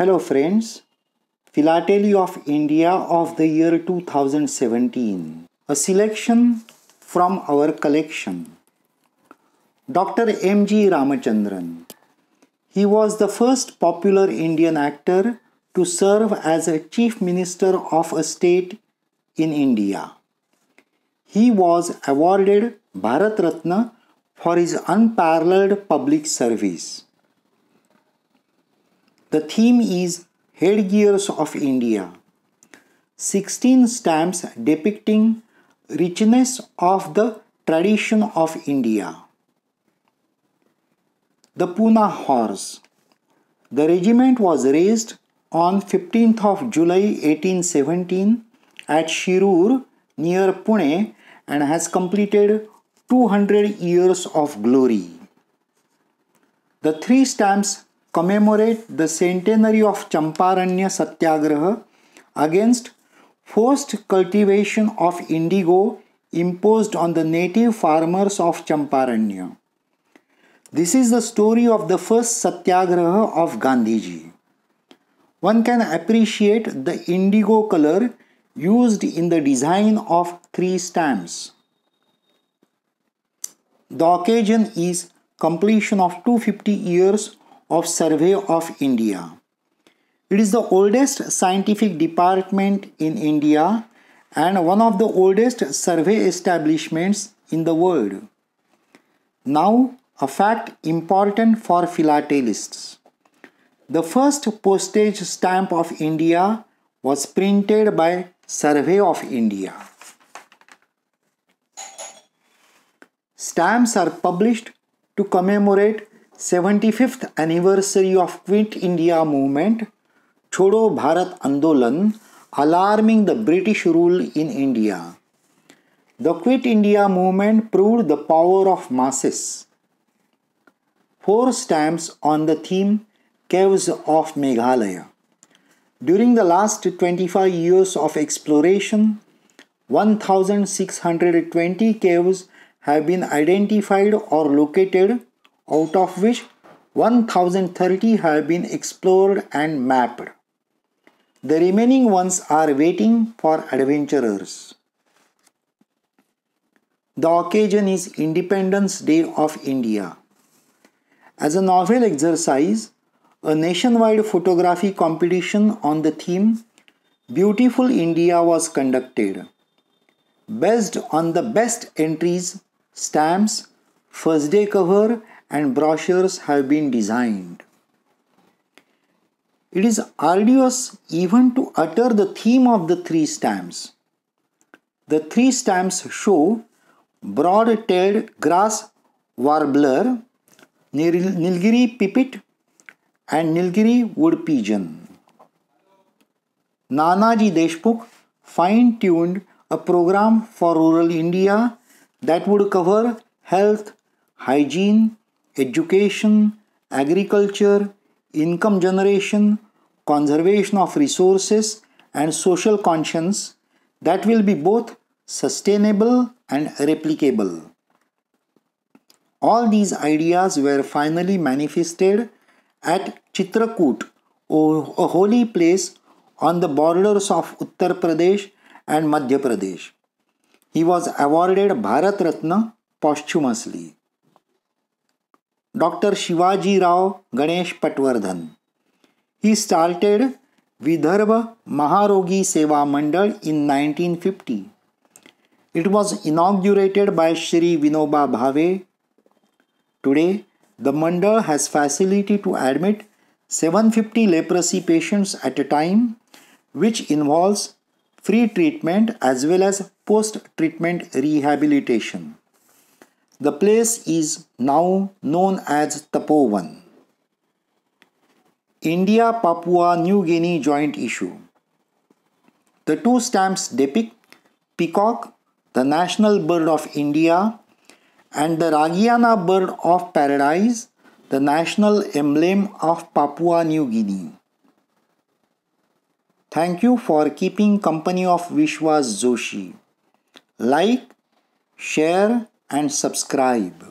Hello friends, Philately of India of the year 2017. A selection from our collection. Dr. M. G. Ramachandran. He was the first popular Indian actor to serve as a chief minister of a state in India. He was awarded Bharat Ratna for his unparalleled public service. The theme is Headgears of India. 16 stamps depicting richness of the tradition of India. The Pune Horse. The regiment was raised on 15th of July 1817 at Shirur near Pune and has completed 200 years of glory. The three stamps commemorate the centenary of Champaranya Satyagraha against forced cultivation of indigo imposed on the native farmers of Champaranya. This is the story of the first Satyagraha of Gandhiji. One can appreciate the indigo color used in the design of three stamps. The occasion is completion of 250 years of Survey of India. It is the oldest scientific department in India and one of the oldest survey establishments in the world. Now, a fact important for philatelists. The first postage stamp of India was printed by Survey of India. Stamps are published to commemorate 75th anniversary of Quit India movement, Chodo Bharat Andolan, alarming the British rule in India. The Quit India movement proved the power of masses. Four stamps on the theme Caves of Meghalaya. During the last 25 years of exploration, 1620 caves have been identified or located, out of which 1030 have been explored and mapped. The remaining ones are waiting for adventurers. The occasion is Independence Day of India. As a novel exercise, a nationwide photography competition on the theme Beautiful India was conducted. Based on the best entries, stamps, first day cover, and brochures have been designed. It is arduous even to utter the theme of the three stamps. The three stamps show broad tailed grass warbler, Nilgiri pipit, and Nilgiri wood pigeon. Nanaji Deshmukh fine tuned a program for rural India that would cover health, hygiene, education, agriculture, income generation, conservation of resources, and social conscience that will be both sustainable and replicable. All these ideas were finally manifested at Chitrakoot, a holy place on the borders of Uttar Pradesh and Madhya Pradesh. He was awarded Bharat Ratna posthumously. Dr. Shivaji Rao Ganesh Patwardhan. He started Vidarbha Maharogi Seva Mandal in 1950. It was inaugurated by Shri Vinoba Bhave. Today, the Mandal has facility to admit 750 leprosy patients at a time, which involves free treatment as well as post treatment rehabilitation. The place is now known as Tapovan. India Papua New Guinea joint issue. The two stamps depict peacock, the national bird of India, and the Raggiana bird of paradise, the national emblem of Papua New Guinea. Thank you for keeping company of Vishwas Joshi. Like, share and subscribe.